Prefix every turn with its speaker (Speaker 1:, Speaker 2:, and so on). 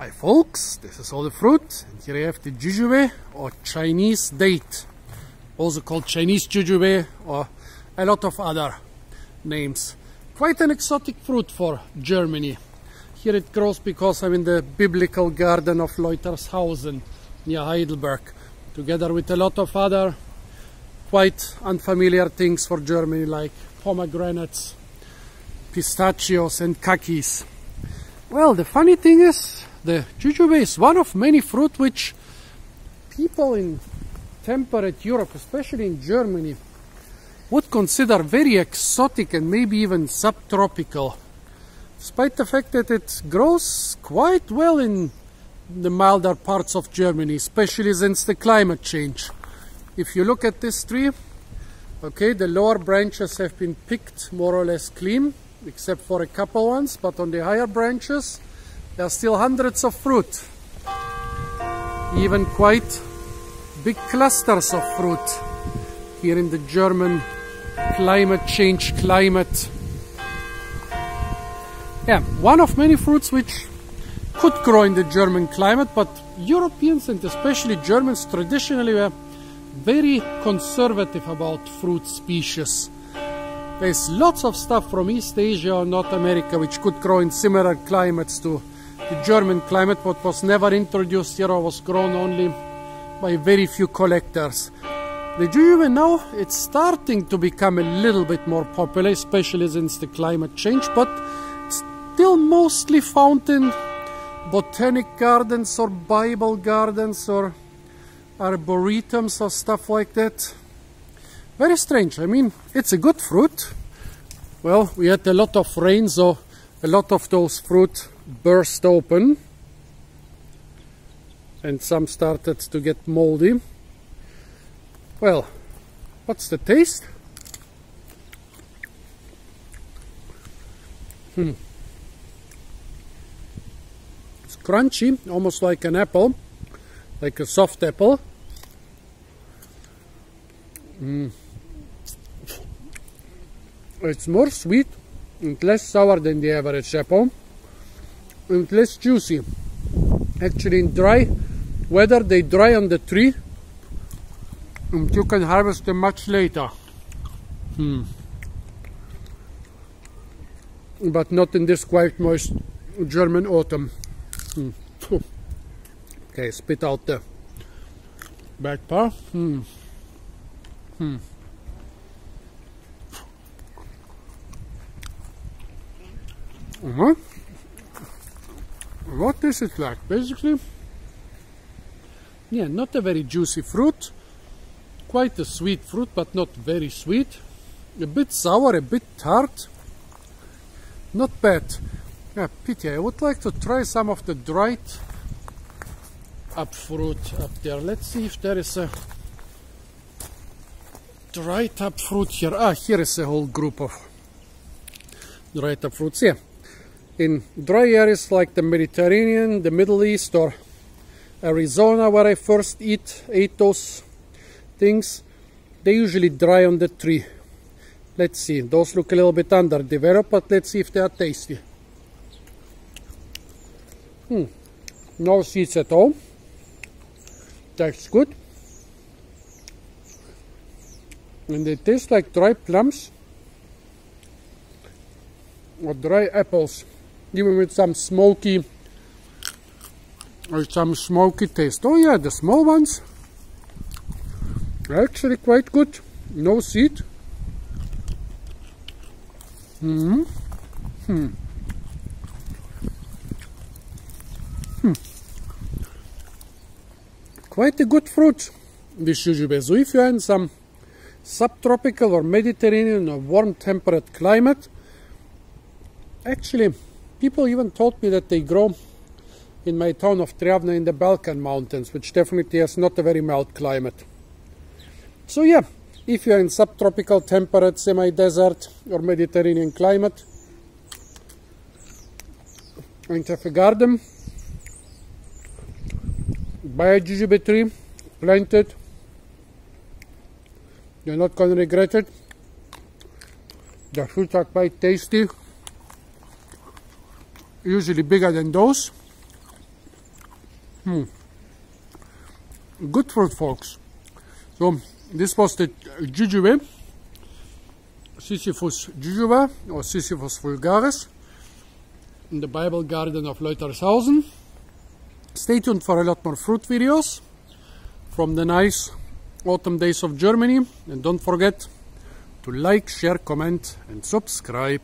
Speaker 1: Hi folks, this is all the fruit. And here I have the jujube or Chinese date. Also called Chinese jujube or a lot of other names. Quite an exotic fruit for Germany. Here it grows because I'm in the biblical garden of Leutershausen near Heidelberg. Together with a lot of other quite unfamiliar things for Germany like pomegranates, pistachios and kakis. Well, the funny thing is, the jujube is one of many fruit which people in temperate Europe, especially in Germany, would consider very exotic and maybe even subtropical. Despite the fact that it grows quite well in the milder parts of Germany, especially since the climate change. If you look at this tree, okay, the lower branches have been picked more or less clean except for a couple ones, but on the higher branches there are still hundreds of fruit. Even quite big clusters of fruit here in the German climate change climate. Yeah, one of many fruits which could grow in the German climate, but Europeans and especially Germans traditionally were very conservative about fruit species. There's lots of stuff from East Asia or North America which could grow in similar climates to the German climate, but was never introduced here or was grown only by very few collectors. The jujube now, it's starting to become a little bit more popular, especially since the climate change, but still mostly found in botanic gardens or Bible gardens or arboretums or stuff like that. Very strange. I mean, it's a good fruit. Well, we had a lot of rain, so a lot of those fruit burst open. And some started to get moldy. Well, what's the taste? Hmm. It's crunchy, almost like an apple, like a soft apple. Mm. It's more sweet and less sour than the average apple and less juicy. Actually in dry weather they dry on the tree and you can harvest them much later. Hmm. But not in this quite moist German autumn. Hmm. Okay, spit out the back part. Hmm. Hmm. What is it like? Basically, yeah, not a very juicy fruit. Quite a sweet fruit, but not very sweet. A bit sour, a bit tart. Not bad. Yeah, pity. I would like to try some of the dried up fruit up there. Let's see if there is a dried up fruit here. Ah, here is a whole group of dried up fruits. Yeah in dry areas like the Mediterranean, the Middle East or Arizona where I first eat, ate those things, they usually dry on the tree. Let's see, those look a little bit underdeveloped, but let's see if they are tasty. Hmm. No seeds at all. That's good. And they taste like dry plums or dry apples even with some smoky or some smoky taste. Oh yeah, the small ones are actually quite good. No seed. Mm hmm. Hmm. Hmm. Quite a good fruit, this jujube. So if you're in some subtropical or Mediterranean or warm temperate climate, actually People even told me that they grow in my town of Tryavna in the Balkan mountains, which definitely has not a very mild climate. So yeah, if you're in subtropical, temperate, semi-desert or Mediterranean climate, and have a garden, buy a jujube tree, plant it, you're not going to regret it. The fruits are quite tasty usually bigger than those hmm. Good fruit, folks. So this was the jujube, Ziziphus jujube or Ziziphus vulgaris in the Bible Garden of Leutershausen. Stay tuned for a lot more fruit videos from the nice autumn days of Germany and don't forget to like, share, comment and subscribe.